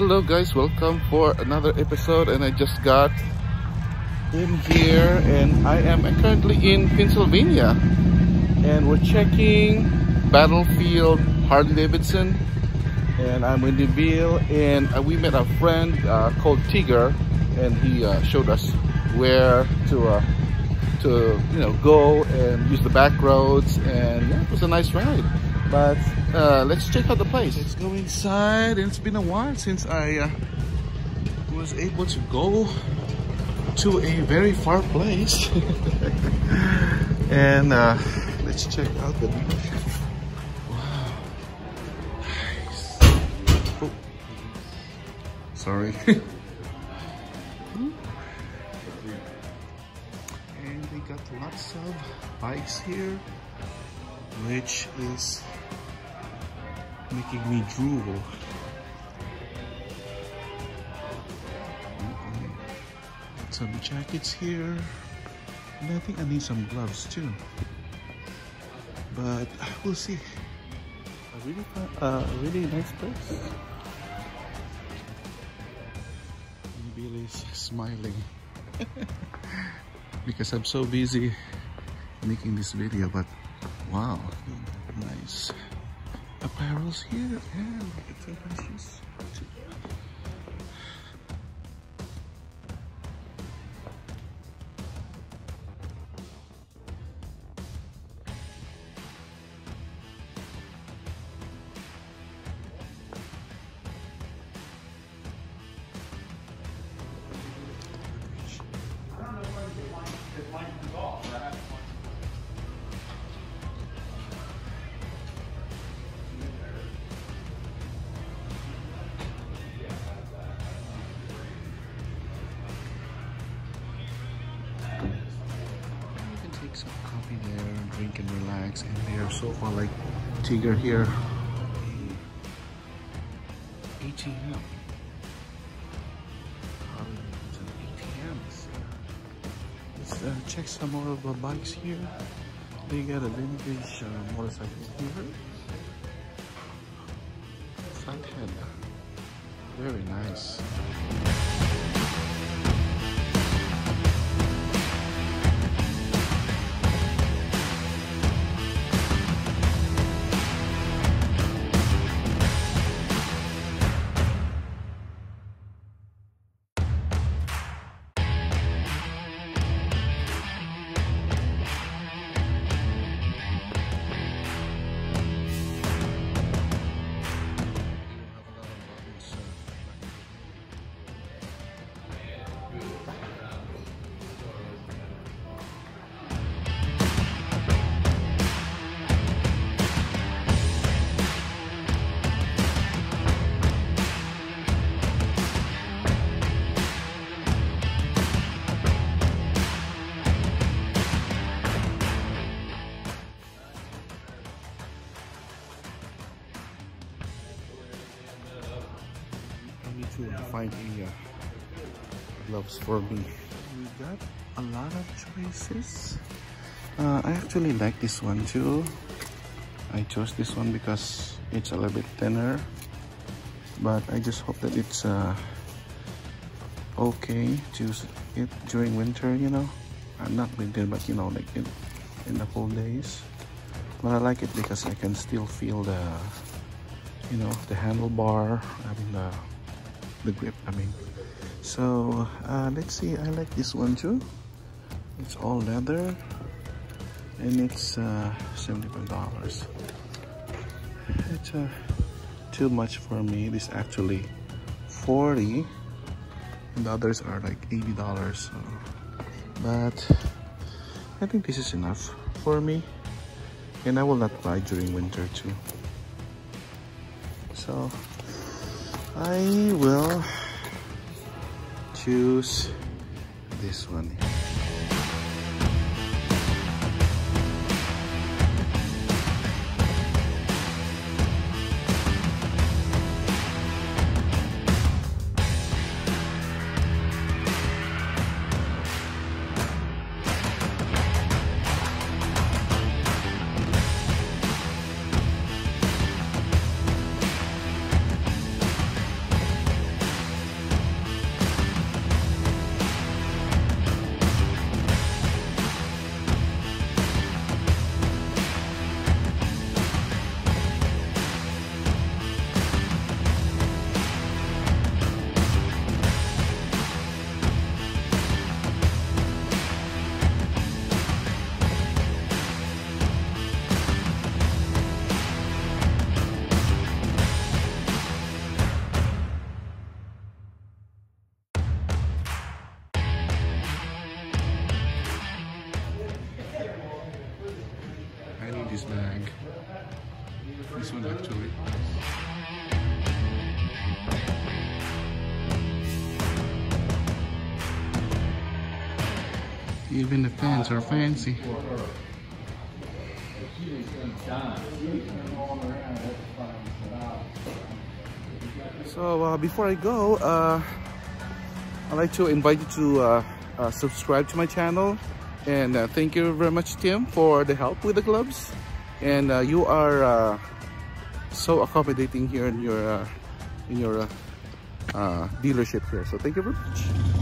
hello guys. Welcome for another episode and i just got in here and i am currently in pennsylvania and we're checking battlefield harley davidson and i'm in deville and uh, we met a friend uh, called Tigger and he uh, showed us where to uh, to you know go and use the back roads and yeah, it was a nice ride but uh, let's check out the place. Let's go inside. It's been a while since I uh, was able to go to a very far place. And uh, let's check out the dealership wow. Nice. Oh. sorry. And they got lots of bikes here which is making me drool. Some jackets here. And I think I need some gloves too. But we'll see. A really fun, uh, a really nice place. Billy's smiling. Because I'm so busy making this video but wow. Nice. Apparels here. And look at the shoes coffee there, drink and relax, and they are so far like Tigger here. ATM. Let's uh, check some more of the bikes here. They got a vintage uh, motorcycle here. Front head. Very nice. For me. We got a lot of choices. Uh, I actually like this one too. I chose this one because it's a little bit thinner. But I just hope that it's uh, okay to use it during winter, you know. I'm not winter, but you know, like in, in the cold days. But I like it because I can still feel the, you know, the handlebar, I mean the, the grip, I mean. So uh, let's see, I like this one too. It's all leather and it's uh, $75. It's uh, too much for me. This actually 40 and the others are like $80. So. But I think this is enough for me and I will not buy during winter too. So I will choose this one. This one actually. Even the fans are fancy. So uh, before I go, uh, I'd like to invite you to uh, uh subscribe to my channel. And uh, thank you very much, Tim, for the help with the gloves. And uh, you are so accommodating here in your in your dealership here. So thank you very much.